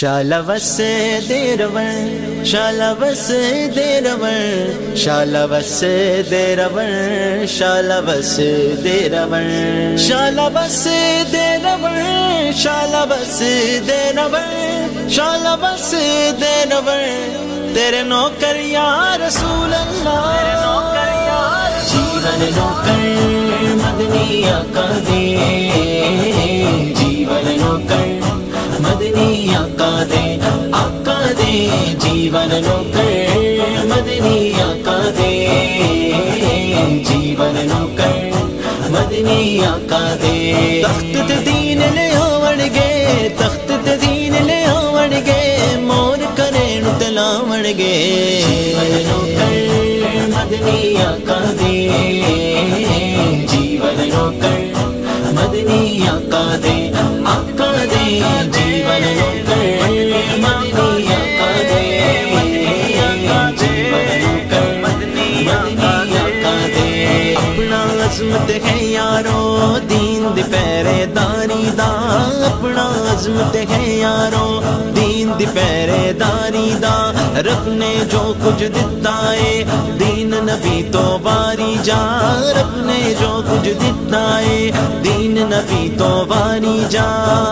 शालवस देरवन शालवस देरवन शालवस देरवन शालवस देरवन शालवस देरवन शालवस देरवन शालवस देरवन तेरे नौकर यार रसूल अल्लाह जीवन नौकर मदनी आका दे। जीवन नौकर ਮਦਨੀ ਆਕਾ ਦੇ ਆਕਾ ਦੇ ਜੀਵਨ ਨੂੰ ਕਰ ਮਦਨੀ ਆਕਾ ਦੇ। ਜੀਵਨ ਨੂੰ ਕਰ ਮਦਨੀ ਆਕਾ ਦੇ। ਤਖਤ ਤੇ ਦੀਨ ਲਿਆਵਣਗੇ ਤਖਤ ਤੇ ਦੀਨ ਲਿਆਵਣਗੇ ਮੋਰ ਕਰੇ ਨੂੰ ਤਲਾਵਣਗੇ ਜੀਵਨ ਨੂੰ ਕਰ ਮਦਨੀ ਆਕਾ ਦੇ। ਜੀਵਨ ਨੂੰ ਕਰ ਮਦਨੀ ਆਕਾ ਦੇ। अजमत है यारो, दीन दी दा। अपना अजमत है यारो, दीन दी पहरेदारी दा। रब ने जो कुछ दिता है, दीन नबी तो वारी जा। रब ने जो कुछ दिता है, दीन नबी तो वारी जा।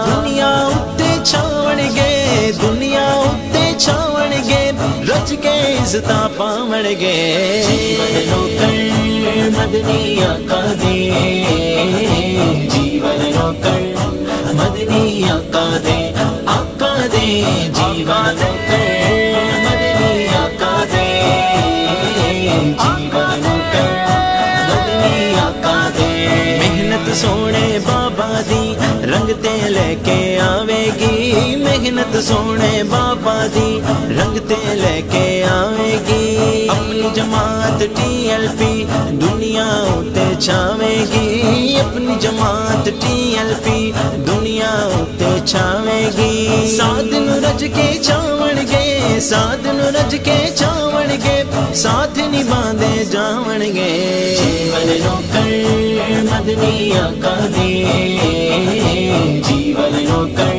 दुनिया उत्ते छावणगे, दुनिया उत्ते छावणगे रज के इज्जता पावणगे। जीवन नौकर, मदनी आका दे जीवन नौकर, मदनी आका दे आका दे जीवन नौकर, मदनी आका दे जीवन नौकर। ਲੋਕਾਂ ਦੇ। ਮਿਹਨਤ ਸੋਹਣੇ ਬਾਬਾ ਦੀ, ਰੰਗ ਤੇ ਲੈ ਕੇ ਆਵੇਗੀ। ਮਿਹਨਤ ਸੋਹਣੇ ਬਾਬਾ ਦੀ, ਰੰਗ ਤੇ ਲੈ ਕੇ ਆਵੇਗੀ। ਆਪਣੀ ਜਮਾਤ ਟੀਐਲਪੀ ਦੁਨੀਆ ਉਤੇ ਛਾਵੇਗੀ। ਆਪਣੀ ਜਮਾਤ ਟੀਐਲਪੀ ਦੁਨੀਆ ਉਤੇ ਛਾਵੇਗੀ। ਸਾਧਨ ਨੂੰ ਰਜ ਕੇ ਛਾਵਣਗੇ। नु रज के छावणगे साथ निभांदे जावणगे जीवन नौकर मदनी आका दे जीवन नौकर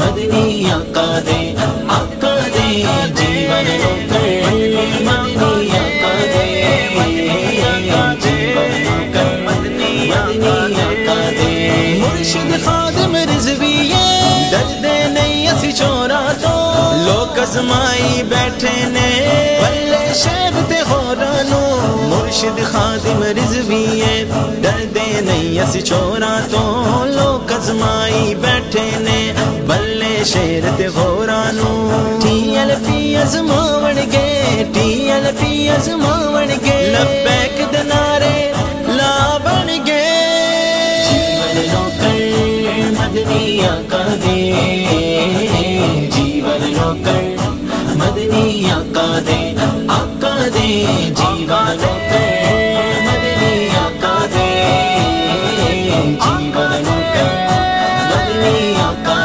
मदनी आका दे आका दे जीवन नौकर मदनी आका दे मुर्शिद खादिम रिजविए डरदे नहीं ਕਸਮਾਈ ਬੈਠੇ ਨੇ। ਬੱਲੇ ਸ਼ਹਿਰ ਤੇ ਹੋਰਾਂ ਨੂੰ ਮੁਰਸ਼ਿਦ ਖਾਦਮ ਰਿਜ਼ਵੀ ਐ ਡਰਦੇ ਨਹੀਂ ਅਸੀਂ ਚੋਰਾਂ ਤੋਂ। ਲੋਕ ਕਸਮਾਈ ਬੈਠੇ ਨੇ। ਬੱਲੇ ਸ਼ੇਰ ਤੇ ਹੋਰਾਂ ਨੂੰ ਟੀਐਲਪੀ ਪੀ ਟੀਐਲਪੀ ਅਜ਼ਮਾਵਣਗੇ। ਲੱਬੈਕ ਦੇ ਨਾਰੇ ਲਾ ਬਣਗੇ। ਜੀਵਨ ਲੋਕਲ ਮਦਨੀਆਂ ਕਾ आका दे आका दे जीवन नौकर मदनी आका दे जीवन नौकर मदनी आका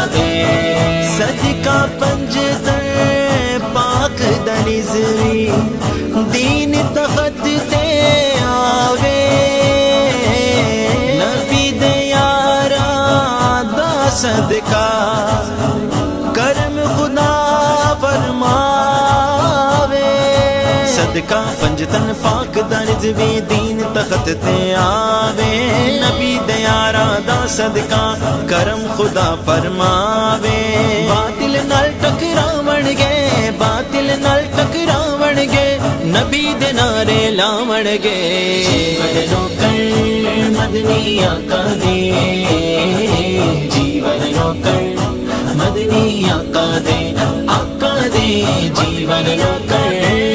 दीन तखत ते आवे नबी दे यारा दा सदका सदका पंजतन पाक दा रिजवी दीन तखत ते आवे नबी दे यारा दा सदका करम खुदा फरमावे बातिल नाल टकरावणगे बातिल नाल टकरावणगे नबी दे नारे लावणगे जीवन नौकर मदनी आका दे जीवन नौकर मदनी आका दे आका दे जीवन नौकर